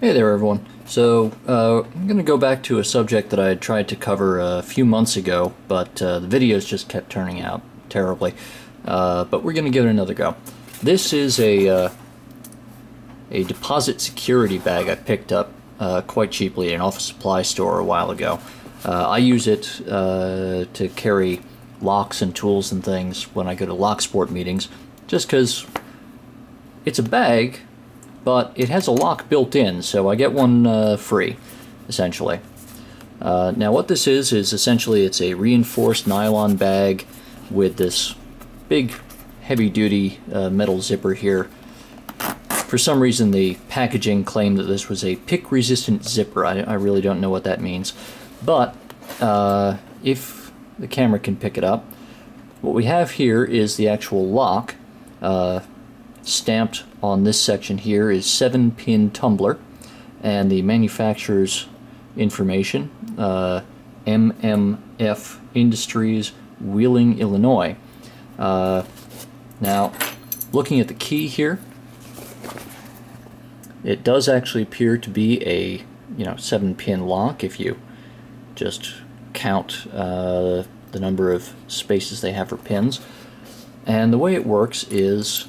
Hey there everyone. So, uh, I'm going to go back to a subject that I had tried to cover a few months ago, but uh, the videos just kept turning out terribly. Uh, but we're going to give it another go. This is a, uh, a deposit security bag I picked up uh, quite cheaply at an office supply store a while ago. Uh, I use it to carry locks and tools and things when I go to Locksport meetings, just because it's a bag but it has a lock built in, so I get one uh, free, essentially. Uh, now what this is, is essentially it's a reinforced nylon bag with this big heavy-duty uh, metal zipper here. For some reason the packaging claimed that this was a pick-resistant zipper. I, I, really don't know what that means. But uh, if the camera can pick it up, what we have here is the actual lock. Stamped on this section here is 7 pin tumbler and the manufacturer's information uh, MMF Industries Wheeling Illinois. Uh, now looking at the key here it does actually appear to be a you know 7 pin lock if you just count uh, the number of spaces they have for pins. And the way it works is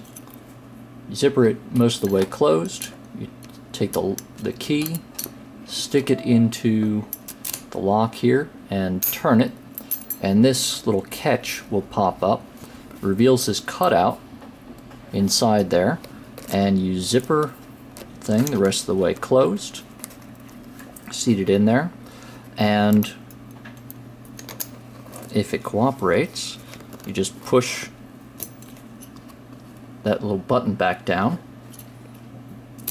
zipper it most of the way closed. You take the, the key, stick it into the lock here, and turn it. And this little catch will pop up, reveals this cutout inside there, and you zipper thing the rest of the way closed, seat it in there, and if it cooperates, you just push that little button back down.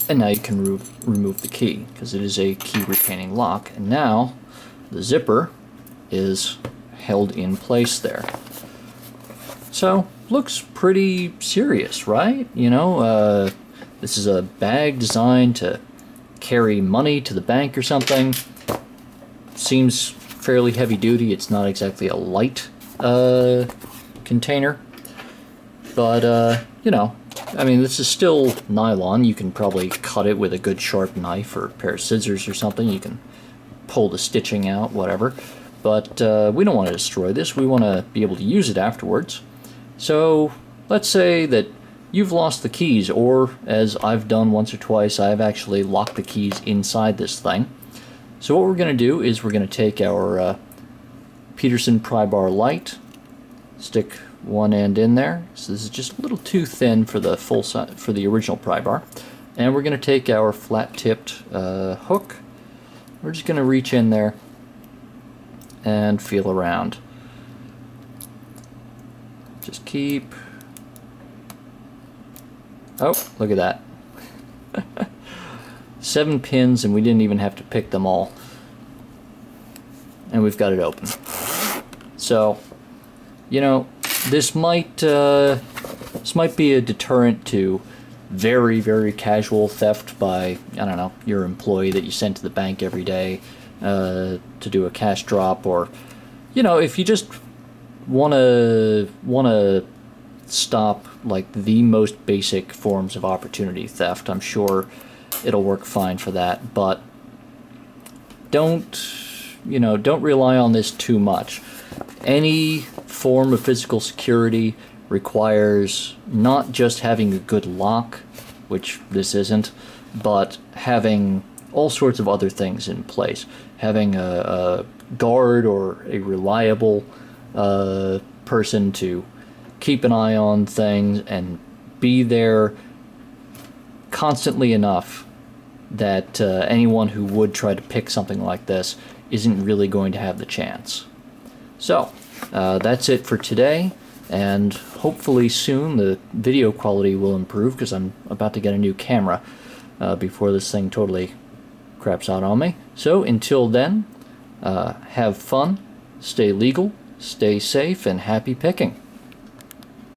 And now you can re remove the key, because it is a key retaining lock. And now the zipper is held in place there. So, looks pretty serious, right? You know, uh, this is a bag designed to carry money to the bank or something. Seems fairly heavy duty. It's not exactly a light uh, container. But, uh, you know, I mean, this is still nylon. You can probably cut it with a good sharp knife or a pair of scissors or something. You can pull the stitching out, whatever. But uh, we don't want to destroy this. We want to be able to use it afterwards. So let's say that you've lost the keys, or as I've done once or twice, I've actually locked the keys inside this thing. So what we're going to do is we're going to take our uh, Peterson pry bar light, stick one end in there. So this is just a little too thin for the full size, for the original pry bar. And we're going to take our flat-tipped uh, hook. We're just going to reach in there and feel around. Just keep... Oh, look at that. Seven pins and we didn't even have to pick them all. And we've got it open. So, you know, this might uh, this might be a deterrent to very very casual theft by I don't know your employee that you send to the bank every day uh, to do a cash drop or you know if you just want to want to stop like the most basic forms of opportunity theft I'm sure it'll work fine for that but don't you know don't rely on this too much any form of physical security requires not just having a good lock, which this isn't, but having all sorts of other things in place. Having a, a guard or a reliable uh, person to keep an eye on things and be there constantly enough that uh, anyone who would try to pick something like this isn't really going to have the chance. So, uh, that's it for today, and hopefully soon the video quality will improve because I'm about to get a new camera uh, before this thing totally craps out on me. So, until then, uh, have fun, stay legal, stay safe, and happy picking.